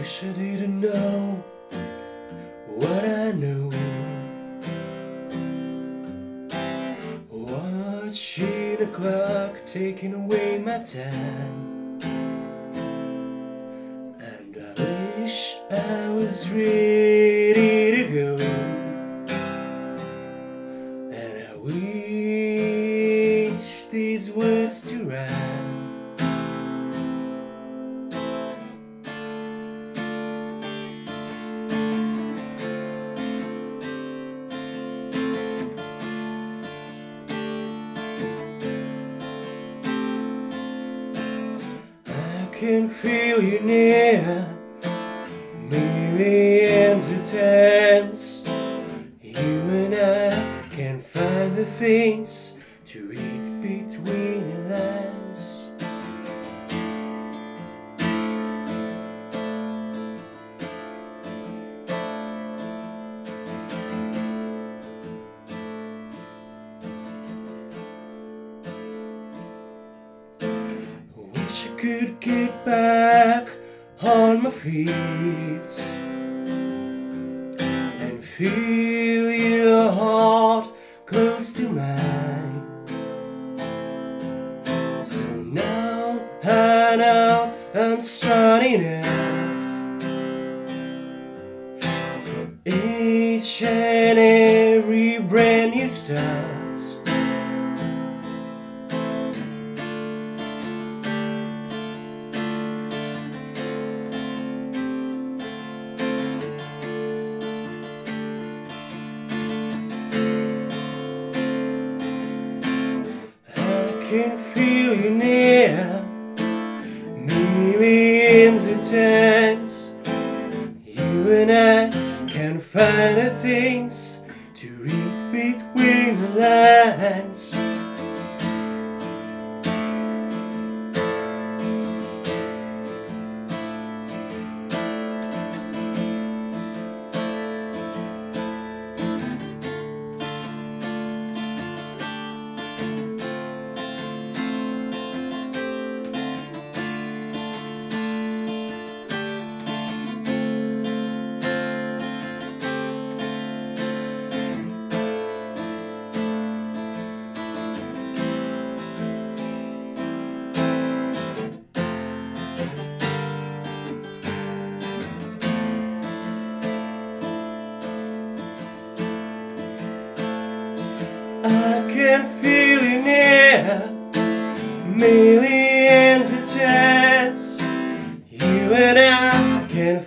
Wish I didn't know what I know. Watching the clock taking away my time. And I wish I was ready to go. And I wish these words to rhyme. Can feel you near millions of times. You and I can find the things could get back on my feet and feel your heart close to mine. So now I know I'm strong enough for each and every brand new start. Can feel you near millions of times. You and I can find the things to read between the lines. I can feel you near millions of times. You and I can